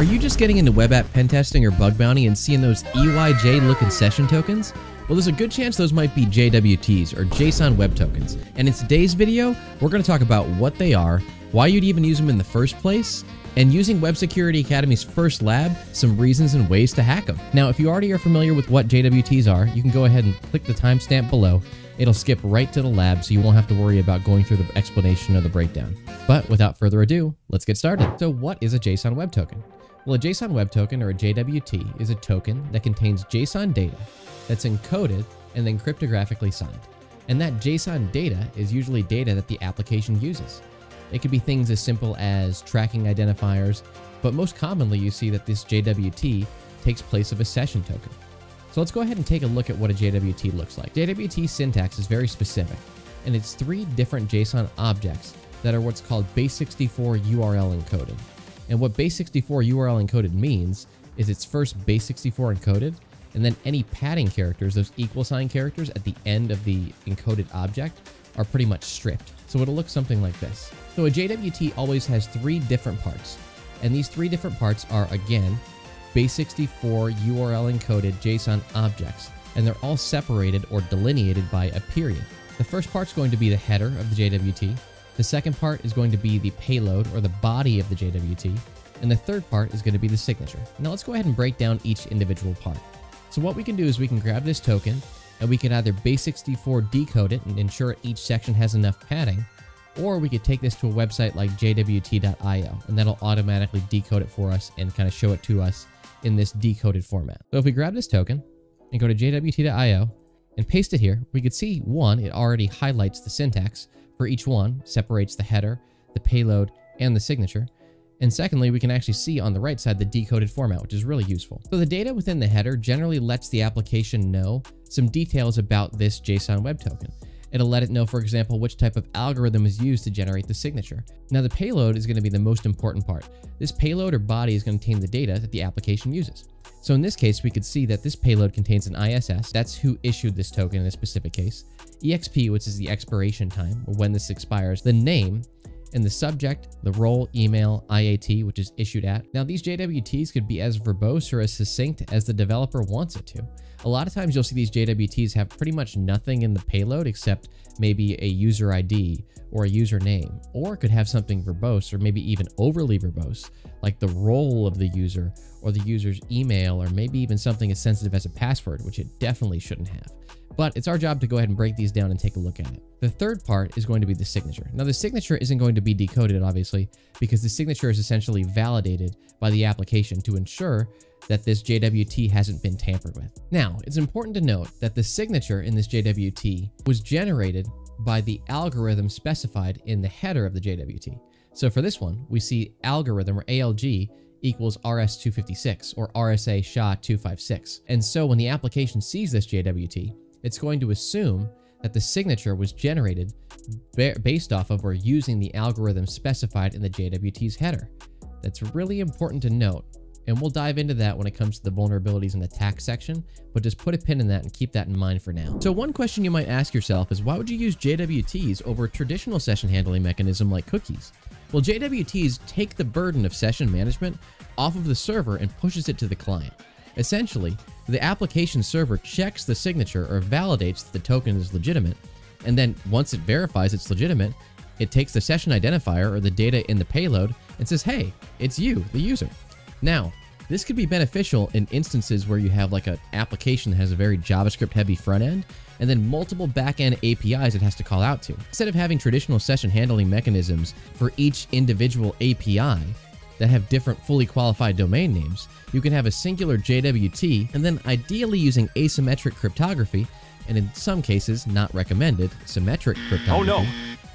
Are you just getting into web app pen testing or bug bounty and seeing those EYJ looking session tokens? Well, there's a good chance those might be JWTs or JSON Web Tokens. And in today's video, we're going to talk about what they are, why you'd even use them in the first place, and using Web Security Academy's first lab, some reasons and ways to hack them. Now, if you already are familiar with what JWTs are, you can go ahead and click the timestamp below. It'll skip right to the lab so you won't have to worry about going through the explanation or the breakdown. But without further ado, let's get started. So what is a JSON Web Token? Well, a JSON Web Token, or a JWT, is a token that contains JSON data that's encoded and then cryptographically signed. And that JSON data is usually data that the application uses. It could be things as simple as tracking identifiers, but most commonly you see that this JWT takes place of a session token. So let's go ahead and take a look at what a JWT looks like. JWT syntax is very specific, and it's three different JSON objects that are what's called base64 URL encoded. And what base64 URL encoded means is it's first base64 encoded, and then any padding characters, those equal sign characters at the end of the encoded object, are pretty much stripped. So it'll look something like this. So a JWT always has three different parts. And these three different parts are, again, base64 URL encoded JSON objects. And they're all separated or delineated by a period. The first part's going to be the header of the JWT. The second part is going to be the payload or the body of the JWT. And the third part is going to be the signature. Now let's go ahead and break down each individual part. So what we can do is we can grab this token and we can either base64 decode it and ensure each section has enough padding, or we could take this to a website like jwt.io and that'll automatically decode it for us and kind of show it to us in this decoded format. So if we grab this token and go to jwt.io and paste it here, we could see one, it already highlights the syntax for each one, separates the header, the payload, and the signature. And secondly, we can actually see on the right side the decoded format, which is really useful. So the data within the header generally lets the application know some details about this JSON Web Token. It'll let it know, for example, which type of algorithm is used to generate the signature. Now the payload is going to be the most important part. This payload or body is going to contain the data that the application uses. So in this case, we could see that this payload contains an ISS, that's who issued this token in a specific case, EXP, which is the expiration time, or when this expires, the name, and the subject, the role, email, IAT, which is issued at. Now, these JWTs could be as verbose or as succinct as the developer wants it to. A lot of times you'll see these JWTs have pretty much nothing in the payload except maybe a user ID or a username, or it could have something verbose or maybe even overly verbose, like the role of the user or the user's email, or maybe even something as sensitive as a password, which it definitely shouldn't have. But it's our job to go ahead and break these down and take a look at it. The third part is going to be the signature. Now the signature isn't going to be decoded, obviously, because the signature is essentially validated by the application to ensure that this JWT hasn't been tampered with. Now, it's important to note that the signature in this JWT was generated by the algorithm specified in the header of the JWT. So for this one, we see algorithm or ALG equals RS256 or RSA SHA-256. And so when the application sees this JWT, it's going to assume that the signature was generated based off of or using the algorithm specified in the JWT's header. That's really important to note, and we'll dive into that when it comes to the vulnerabilities the attack section, but just put a pin in that and keep that in mind for now. So one question you might ask yourself is why would you use JWTs over a traditional session handling mechanism like cookies? Well, JWTs take the burden of session management off of the server and pushes it to the client. Essentially, the application server checks the signature or validates that the token is legitimate, and then once it verifies it's legitimate, it takes the session identifier or the data in the payload and says, hey, it's you, the user. Now, this could be beneficial in instances where you have like an application that has a very JavaScript heavy front end and then multiple backend APIs it has to call out to. Instead of having traditional session handling mechanisms for each individual API, that have different fully qualified domain names, you can have a singular JWT and then ideally using asymmetric cryptography, and in some cases not recommended, symmetric cryptography. Oh no!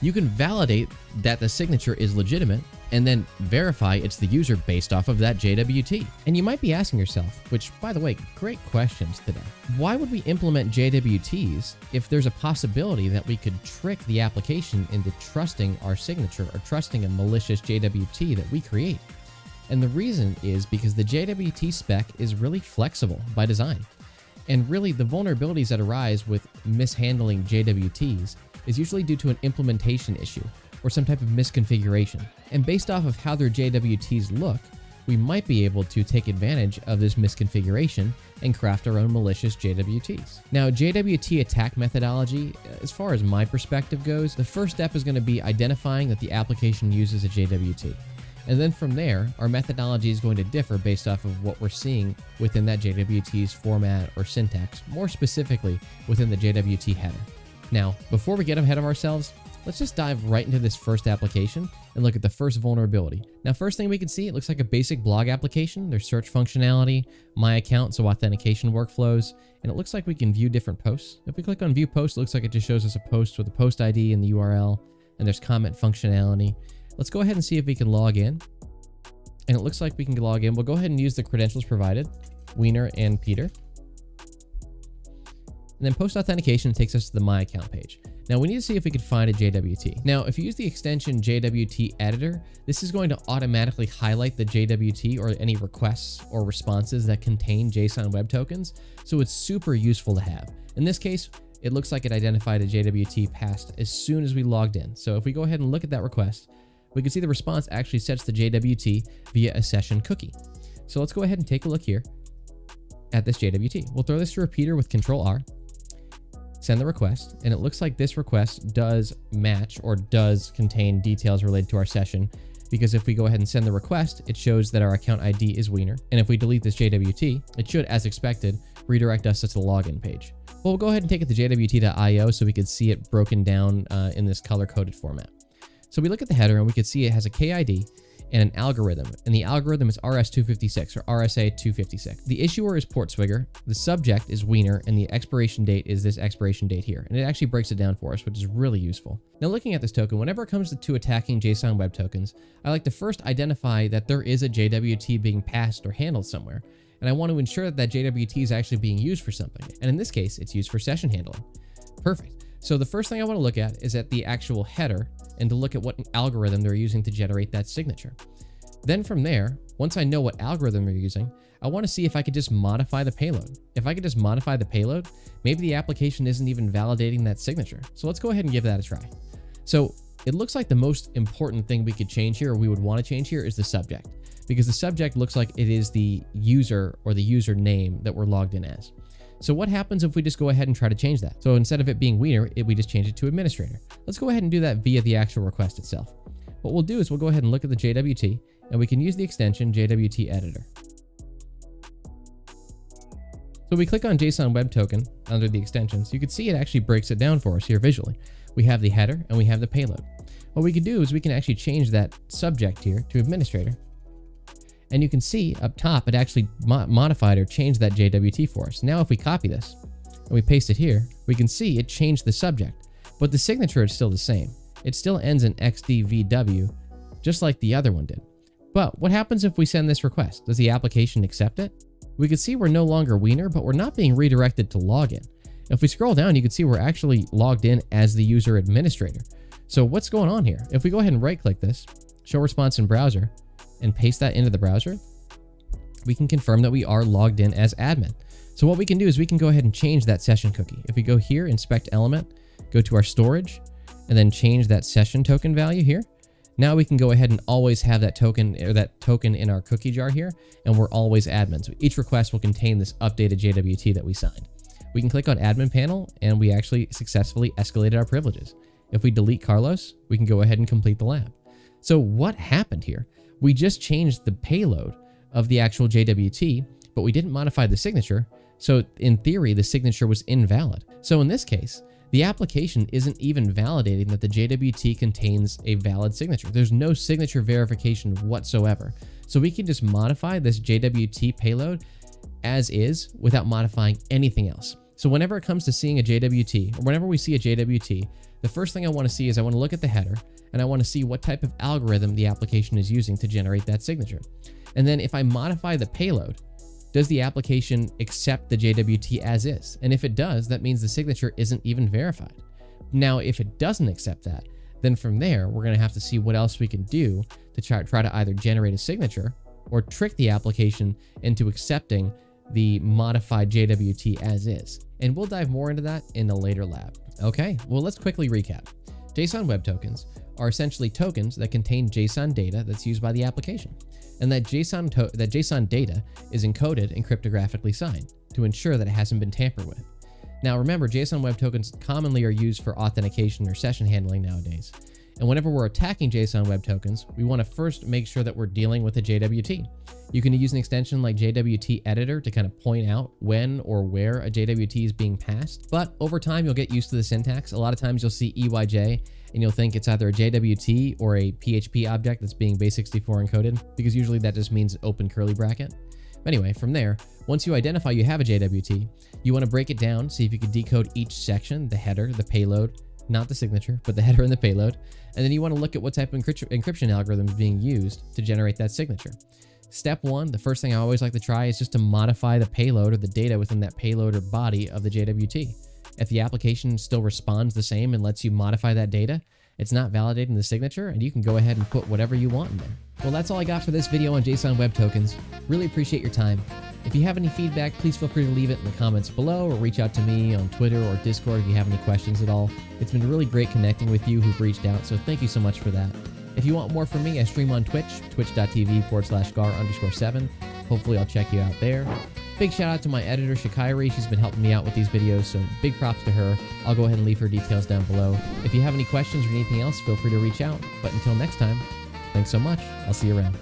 You can validate that the signature is legitimate and then verify it's the user based off of that JWT. And you might be asking yourself, which by the way, great questions today. Why would we implement JWTs if there's a possibility that we could trick the application into trusting our signature or trusting a malicious JWT that we create? And the reason is because the JWT spec is really flexible by design. And really, the vulnerabilities that arise with mishandling JWTs is usually due to an implementation issue or some type of misconfiguration. And based off of how their JWTs look, we might be able to take advantage of this misconfiguration and craft our own malicious JWTs. Now, JWT attack methodology, as far as my perspective goes, the first step is going to be identifying that the application uses a JWT. And then from there, our methodology is going to differ based off of what we're seeing within that JWT's format or syntax, more specifically within the JWT header. Now, before we get ahead of ourselves, let's just dive right into this first application and look at the first vulnerability. Now, first thing we can see, it looks like a basic blog application. There's search functionality, my account, so authentication workflows, and it looks like we can view different posts. If we click on view post, it looks like it just shows us a post with a post ID and the URL, and there's comment functionality. Let's go ahead and see if we can log in. And it looks like we can log in. We'll go ahead and use the credentials provided, Wiener and Peter. And then post authentication takes us to the My Account page. Now we need to see if we can find a JWT. Now, if you use the extension JWT editor, this is going to automatically highlight the JWT or any requests or responses that contain JSON web tokens. So it's super useful to have. In this case, it looks like it identified a JWT passed as soon as we logged in. So if we go ahead and look at that request, we can see the response actually sets the JWT via a session cookie. So let's go ahead and take a look here at this JWT. We'll throw this to repeater with control R, send the request, and it looks like this request does match or does contain details related to our session because if we go ahead and send the request, it shows that our account ID is Wiener. And if we delete this JWT, it should, as expected, redirect us to the login page. Well, we'll go ahead and take it to jwt.io so we could see it broken down uh, in this color-coded format. So we look at the header and we can see it has a KID and an algorithm, and the algorithm is RS256 or RSA256. The issuer is Portswigger, the subject is Wiener, and the expiration date is this expiration date here. And it actually breaks it down for us, which is really useful. Now looking at this token, whenever it comes to attacking JSON web tokens, I like to first identify that there is a JWT being passed or handled somewhere. And I want to ensure that that JWT is actually being used for something. And in this case, it's used for session handling. Perfect. So the first thing I want to look at is at the actual header and to look at what algorithm they're using to generate that signature. Then from there, once I know what algorithm they're using, I want to see if I could just modify the payload. If I could just modify the payload, maybe the application isn't even validating that signature. So let's go ahead and give that a try. So it looks like the most important thing we could change here or we would want to change here is the subject because the subject looks like it is the user or the user name that we're logged in as. So what happens if we just go ahead and try to change that? So instead of it being Wiener, it, we just change it to administrator. Let's go ahead and do that via the actual request itself. What we'll do is we'll go ahead and look at the JWT and we can use the extension JWT editor. So we click on JSON Web Token under the extensions. You can see it actually breaks it down for us here visually. We have the header and we have the payload. What we can do is we can actually change that subject here to administrator and you can see up top, it actually mo modified or changed that JWT for us. Now, if we copy this and we paste it here, we can see it changed the subject, but the signature is still the same. It still ends in XDVW, just like the other one did. But what happens if we send this request? Does the application accept it? We can see we're no longer Wiener, but we're not being redirected to login. If we scroll down, you can see we're actually logged in as the user administrator. So what's going on here? If we go ahead and right click this, show response in browser, and paste that into the browser, we can confirm that we are logged in as admin. So what we can do is we can go ahead and change that session cookie. If we go here, inspect element, go to our storage, and then change that session token value here. Now we can go ahead and always have that token or that token in our cookie jar here, and we're always admin. So each request will contain this updated JWT that we signed. We can click on admin panel and we actually successfully escalated our privileges. If we delete Carlos, we can go ahead and complete the lab. So what happened here? We just changed the payload of the actual JWT, but we didn't modify the signature. So in theory, the signature was invalid. So in this case, the application isn't even validating that the JWT contains a valid signature. There's no signature verification whatsoever. So we can just modify this JWT payload as is without modifying anything else. So whenever it comes to seeing a JWT, or whenever we see a JWT, the first thing I want to see is I want to look at the header and I want to see what type of algorithm the application is using to generate that signature. And then if I modify the payload, does the application accept the JWT as is? And if it does, that means the signature isn't even verified. Now, if it doesn't accept that, then from there, we're going to have to see what else we can do to try, try to either generate a signature or trick the application into accepting the modified JWT as is. And we'll dive more into that in a later lab. Okay, well, let's quickly recap. JSON Web Tokens are essentially tokens that contain JSON data that's used by the application. And that JSON, that JSON data is encoded and cryptographically signed to ensure that it hasn't been tampered with. Now remember, JSON Web Tokens commonly are used for authentication or session handling nowadays. And whenever we're attacking JSON Web Tokens, we want to first make sure that we're dealing with a JWT. You can use an extension like JWT Editor to kind of point out when or where a JWT is being passed. But over time, you'll get used to the syntax. A lot of times you'll see EYJ and you'll think it's either a JWT or a PHP object that's being base64 encoded, because usually that just means open curly bracket. Anyway, from there, once you identify you have a JWT, you want to break it down, see if you can decode each section, the header, the payload, not the signature, but the header and the payload. And then you want to look at what type of encryption algorithm is being used to generate that signature. Step one, the first thing I always like to try is just to modify the payload or the data within that payload or body of the JWT. If the application still responds the same and lets you modify that data, it's not validating the signature and you can go ahead and put whatever you want in there. Well, that's all I got for this video on JSON Web Tokens. Really appreciate your time. If you have any feedback, please feel free to leave it in the comments below or reach out to me on Twitter or Discord if you have any questions at all. It's been really great connecting with you who've reached out, so thank you so much for that. If you want more from me, I stream on Twitch, twitch.tv forward slash gar underscore seven. Hopefully I'll check you out there. Big shout out to my editor, Shikairi. She's been helping me out with these videos, so big props to her. I'll go ahead and leave her details down below. If you have any questions or anything else, feel free to reach out. But until next time, thanks so much. I'll see you around.